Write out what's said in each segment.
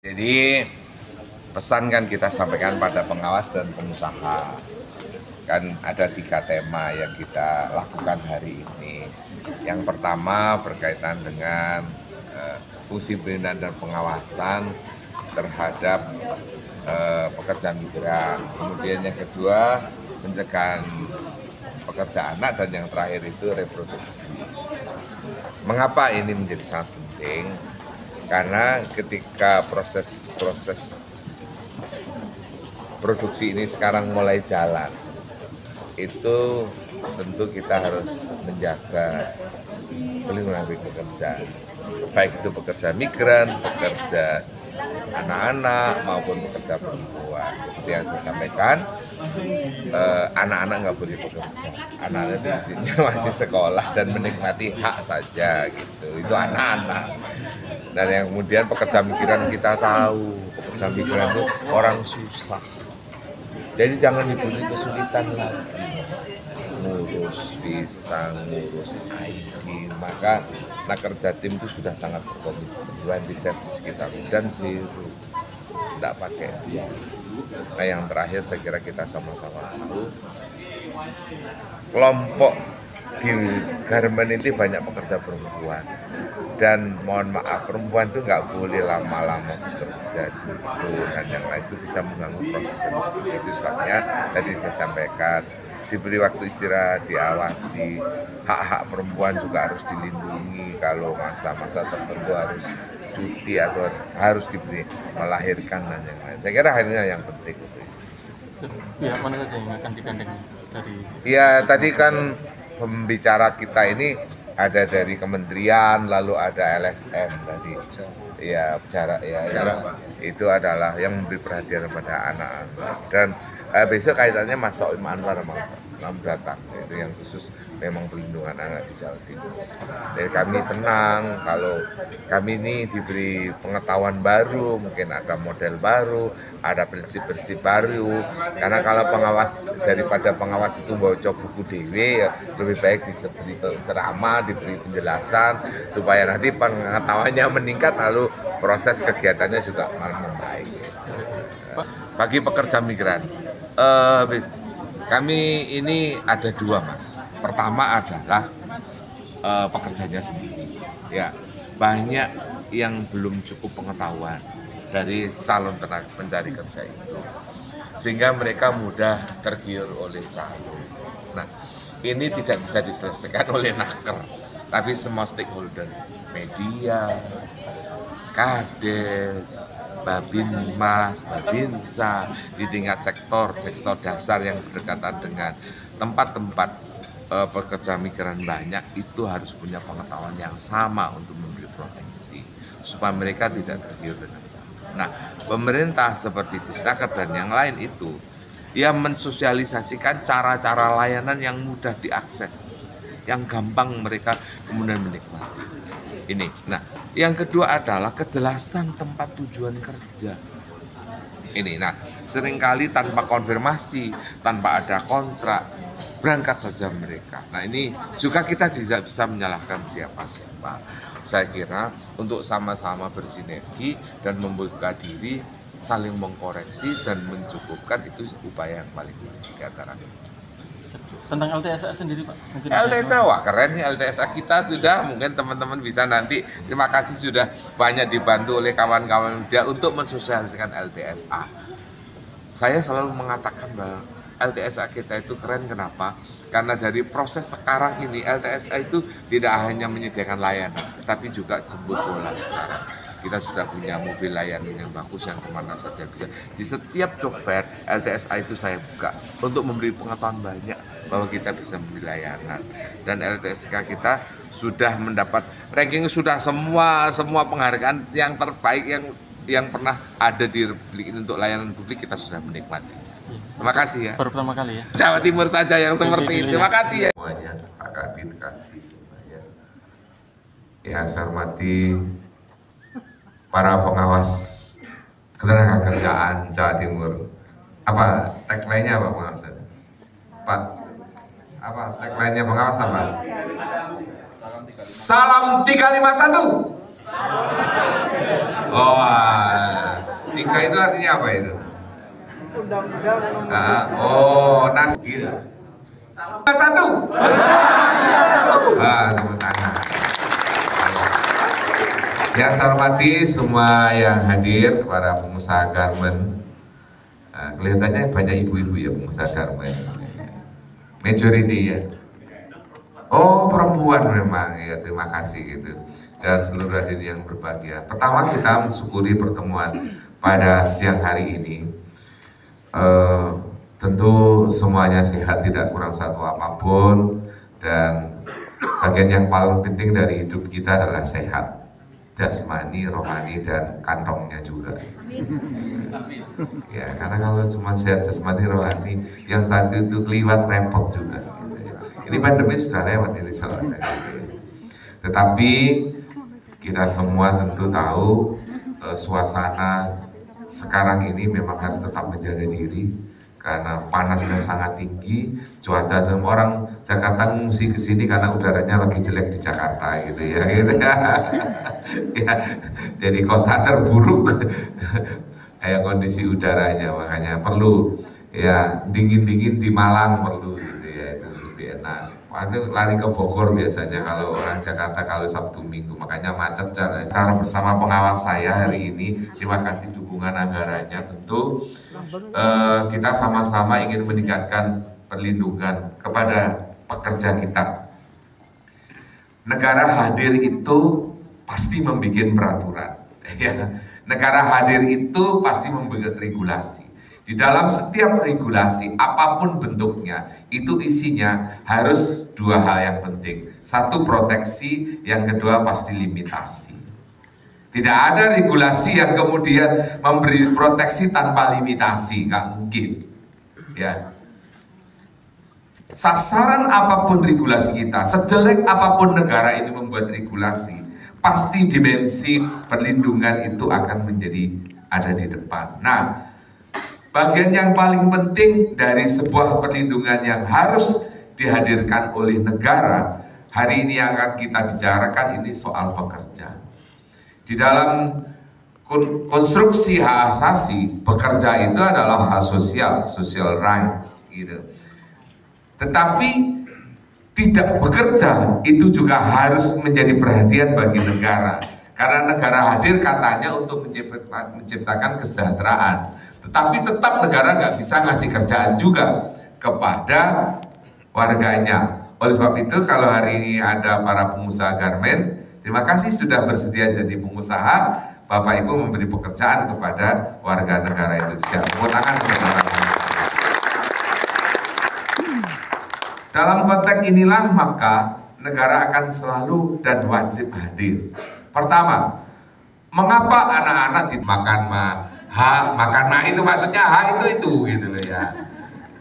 Jadi pesan kan kita sampaikan pada pengawas dan pengusaha. Kan ada tiga tema yang kita lakukan hari ini. Yang pertama berkaitan dengan uh, fungsi pembinaan dan pengawasan terhadap uh, pekerja migran. Kemudian yang kedua pencegahan pekerja anak dan yang terakhir itu reproduksi. Mengapa ini menjadi sangat penting? Karena ketika proses-proses produksi ini sekarang mulai jalan itu tentu kita harus menjaga pelindungan pekerja. Baik itu pekerja migran, pekerja anak-anak maupun pekerja perempuan. Seperti yang saya sampaikan eh, anak-anak nggak boleh bekerja. Anak-anak di sini masih sekolah dan menikmati hak saja gitu. Itu anak-anak dan yang kemudian pekerja migran kita tahu pekerja migran itu orang susah. Jadi jangan diberi kesulitan lagi. Ngurus visa, ngurus ID maka nah kerja tim itu sudah sangat berkomitmen di servis kita. Dan zero tidak pakai biaya nah yang terakhir saya kira kita sama-sama tahu kelompok di garmen ini banyak pekerja perempuan. Dan mohon maaf perempuan itu nggak boleh lama-lama bekerja dulu dan yang lain. Itu bisa mengganggu proses itu sebabnya tadi saya sampaikan diberi waktu istirahat diawasi. Hak-hak perempuan juga harus dilindungi kalau masa-masa tertentu harus cuti atau harus diberi melahirkan dan yang lain. Saya kira akhirnya yang penting itu. Pihak mana saja yang akan digandeng dari ya tadi kan pembicara kita ini ada dari kementerian lalu ada LSM tadi. Ya bicara ya, ya. Itu adalah yang memberi perhatian pada anak-anak. Dan eh, besok kaitannya Mas Soim Anwar mau datang. Itu yang khusus memang perlindungan anak di Jawa Timur. Jadi kami senang kalau kami ini diberi pengetahuan baru, mungkin ada model baru, ada prinsip-prinsip baru. Karena kalau pengawas daripada pengawas itu baca buku dewi, ya lebih baik diberi ceramah, diberi penjelasan supaya nanti pengetahuannya meningkat, lalu proses kegiatannya juga membaik. Bagi pekerja migran, uh, kami ini ada dua mas Pertama adalah uh, pekerjanya sendiri. Ya, banyak yang belum cukup pengetahuan dari calon tenaga pencari kerja itu, sehingga mereka mudah tergiur oleh calon. Nah, ini tidak bisa diselesaikan oleh naker, tapi semua stakeholder, media, kades, Babinmas, Babinsa, di tingkat sektor, sektor dasar yang berdekatan dengan tempat-tempat uh, pekerja migran banyak itu harus punya pengetahuan yang sama untuk memberi proteksi supaya mereka tidak tergiur dengan cara. Nah, pemerintah seperti Disnaker dan yang lain itu ya mensosialisasikan cara-cara layanan yang mudah diakses, yang gampang mereka kemudian menikmati. Ini. Nah, yang kedua adalah kejelasan tempat tujuan kerja. Ini. Nah, sering kali tanpa konfirmasi, tanpa ada kontrak, berangkat saja mereka. Nah ini juga kita tidak bisa menyalahkan siapa-siapa. Saya kira untuk sama-sama bersinergi dan membuka diri, saling mengkoreksi dan mencukupkan itu upaya yang paling baik di antara tentang LTSA sendiri Pak? Mungkin LTSA, wah keren nih LTSA kita sudah, mungkin teman-teman bisa nanti, terima kasih sudah banyak dibantu oleh kawan-kawan media untuk mensosialisasikan LTSA. Saya selalu mengatakan bahwa LTSA kita itu keren kenapa? Karena dari proses sekarang ini LTSA itu tidak hanya menyediakan layanan, tapi juga jemput bola sekarang. Kita sudah punya mobil layanan yang bagus yang ke mana saja bisa. Di setiap job fair LTSA itu saya buka untuk memberi pengetahuan banyak bahwa kita bisa memberi layanan dan LTSK kita sudah mendapat ranking sudah semua semua penghargaan yang terbaik yang yang pernah ada di Republik untuk layanan publik kita sudah menikmati. Terima kasih ya. Baru pertama kali ya. Jawa Timur saja yang seperti ini. Terima kasih ya. Semuanya akan dikasih semuanya. Ya, saya hormati para pengawas ketenaga kerjaan Jawa Timur. Apa tagline-nya apa pengawas? Pak, apa tagline-nya pengawas apa? Salam 351. Oh, itu artinya apa itu? Undang-undang Ah, oh, nas gitu. Satu. Ah, tepuk tangan. Ya, saya hormati semua yang hadir, para pengusaha garment. Ah, kelihatannya banyak ibu-ibu ya pengusaha garment. Majority ya. Oh, perempuan memang ya. Terima kasih gitu. Dan seluruh hadirin yang berbahagia. Pertama kita mensyukuri pertemuan pada siang hari ini. Eh, tentu semuanya sehat, tidak kurang satu apa pun. Dan bagian yang paling penting dari hidup kita adalah sehat. Jasmani, rohani, dan kantongnya juga. Ya, karena kalau cuma sehat jasmani, rohani, yang satu itu keliwat repot juga. Ini pandemi sudah lewat ini soalnya. Tetapi kita semua tentu tahu eh, suasana sekarang ini memang harus tetap menjaga diri karena panasnya sangat tinggi, cuaca dan orang Jakarta ngungsi ke sini karena udaranya lagi jelek di Jakarta gitu ya, gitu ya. ya jadi kota terburuk kayak kondisi udaranya makanya perlu ya dingin-dingin di Malang perlu gitu ya itu lebih enak. Itu lari ke Bogor biasanya kalau orang Jakarta kalau Sabtu Minggu makanya macet cara, cara bersama pengawas saya hari ini terima kasih dukungan anggarannya tentu eh, kita sama-sama ingin meningkatkan perlindungan kepada pekerja kita. Negara hadir itu pasti membuat peraturan ya. negara hadir itu pasti membuat regulasi. Di dalam setiap regulasi apa pun bentuknya itu isinya harus dua hal yang penting. Satu proteksi yang kedua pasti limitasi tidak ada regulasi yang kemudian memberi proteksi tanpa limitasi nggak mungkin ya sasaran apa pun regulasi kita, sejelek apa pun negara ini membuat regulasi, pasti dimensi perlindungan itu akan menjadi ada di depan. Nah, bagian yang paling penting dari sebuah perlindungan yang harus dihadirkan oleh negara, hari ini yang akan kita bicarakan ini soal pekerja. Di dalam kon- konstruksi hak asasi, pekerja itu adalah hak sosial, social rights gitu. Tetapi tidak bekerja itu juga harus menjadi perhatian bagi negara. Karena negara hadir katanya untuk mencipta- menciptakan kesejahteraan. Tetapi tetap negara nggak bisa ngasih kerjaan juga kepada warganya. Oleh sebab itu kalau hari ini ada para pengusaha garmen, terima kasih sudah bersedia jadi pengusaha. Bapak Ibu memberi pekerjaan kepada warga negara Indonesia. Tepuk tangan. Dalam konteks inilah maka negara akan selalu dan wajib hadir. Pertama, mengapa anak-anak dimakan ma ha makan ma itu maksudnya ha itu itu gitu loh ya.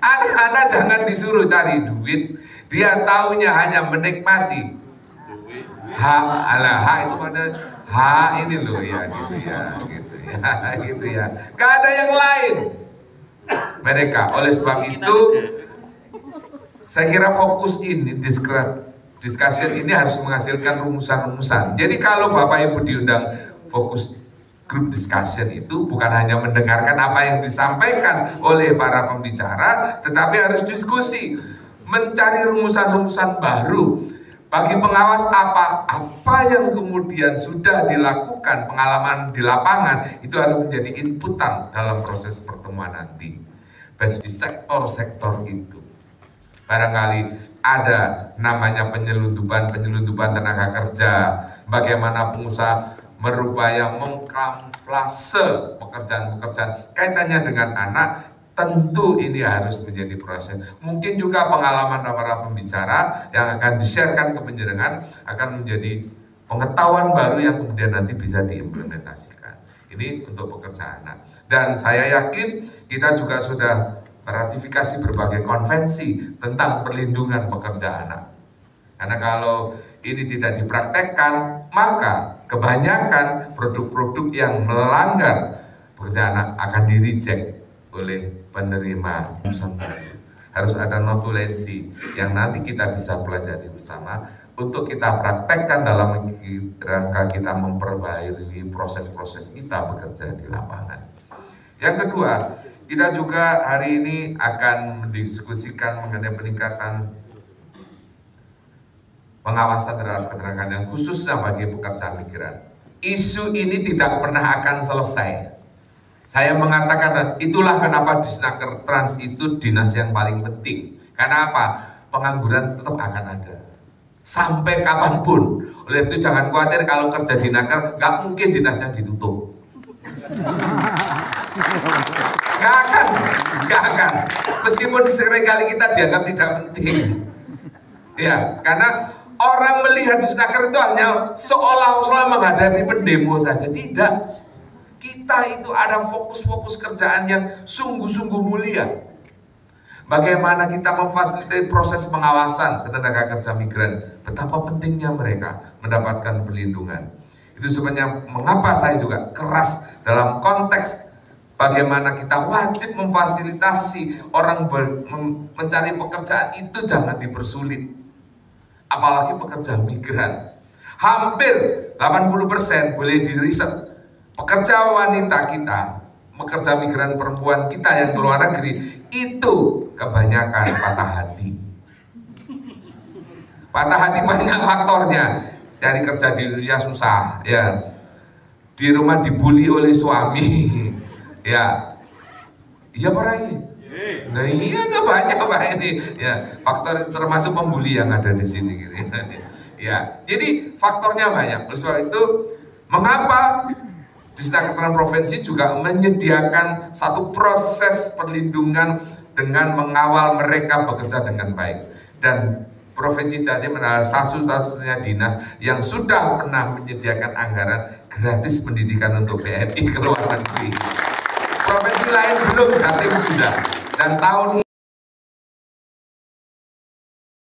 Anak-anak jangan disuruh cari duit, dia taunya hanya menikmati. Ha ala ha itu pada ha ini loh ya gitu ya gitu ya gitu ya. Gak ada yang lain. Mereka oleh sebab itu saya kira fokus ini discussion ini harus menghasilkan rumusan-rumusan. Jadi kalau Bapak Ibu diundang fokus group discussion itu bukan hanya mendengarkan apa yang disampaikan oleh para pembicara, tetapi harus diskusi, mencari rumusan-rumusan baru. Bagi pengawas apa apa yang kemudian sudah dilakukan pengalaman di lapangan itu harus menjadi inputan dalam proses pertemuan nanti. Bagi sektor-sektor itu barangkali ada namanya penyelundupan penyelundupan tenaga kerja bagaimana pengusaha berupaya mengkamuflase pekerjaan-pekerjaan kaitannya dengan anak tentu ini harus menjadi proses. Mungkin juga pengalaman para pembicara yang akan di-sharekan ke penjenengan akan menjadi pengetahuan baru yang kemudian nanti bisa diimplementasikan. Ini untuk pekerjaan. Anak dan saya yakin kita juga sudah ratifikasi berbagai konvensi tentang perlindungan pekerja anak. Karena kalau ini tidak dipraktekkan, maka kebanyakan produk-produk yang melanggar pekerja anak akan di-reject oleh penerima Nusantara. Harus ada notulensi yang nanti kita bisa pelajari bersama untuk kita praktekkan dalam rangka kita memperbaiki proses-proses kita bekerja di lapangan. Yang kedua, kita juga hari ini akan mendiskusikan mengenai peningkatan pengawasan terhadap ketenagaan khususnya bagi pekerja migran. Isu ini tidak pernah akan selesai. Saya mengatakan itulah kenapa Disnaker Trans itu dinas yang paling penting. Karena apa? Pengangguran tetap akan ada. Sampai kapan pun. Oleh itu jangan khawatir kalau kerja di Naker, nggak mungkin dinasnya ditutup. Nggak akan, nggak akan. Meskipun sering kali kita dianggap tidak penting. Ya, karena orang melihat Disnaker itu hanya seolah-olah menghadapi pendemo saja. Tidak. Kita itu ada fokus-fokus kerjaan yang sungguh-sungguh mulia. Bagaimana kita memfasilitasi proses pengawasan tenaga kerja migran. Betapa pentingnya mereka mendapatkan perlindungan. Itu sebenarnya mengapa saya juga keras dalam konteks bagaimana kita wajib memfasilitasi orang ber, mencari pekerjaan itu jangan dipersulit apalagi pekerja migran. Hampir 80% boleh diriset pekerja wanita kita, pekerja migran perempuan kita yang keluar negeri itu kebanyakan patah hati. Patah hati banyak faktornya. Dari kerja di Indonesia susah, ya. Di rumah dibully oleh suami, ya. Iya Pak Nah iya tuh banyak pak ini ya faktor termasuk pembuli yang ada di sini gitu ya. Jadi faktornya banyak. Oleh itu mengapa Disnaker Provinsi juga menyediakan satu proses perlindungan dengan mengawal mereka bekerja dengan baik dan Provinsi tadi adalah satu-satunya dinas yang sudah pernah menyediakan anggaran gratis pendidikan untuk PMI ke luar negeri. Provinsi lain belum, Jatim sudah dan tahun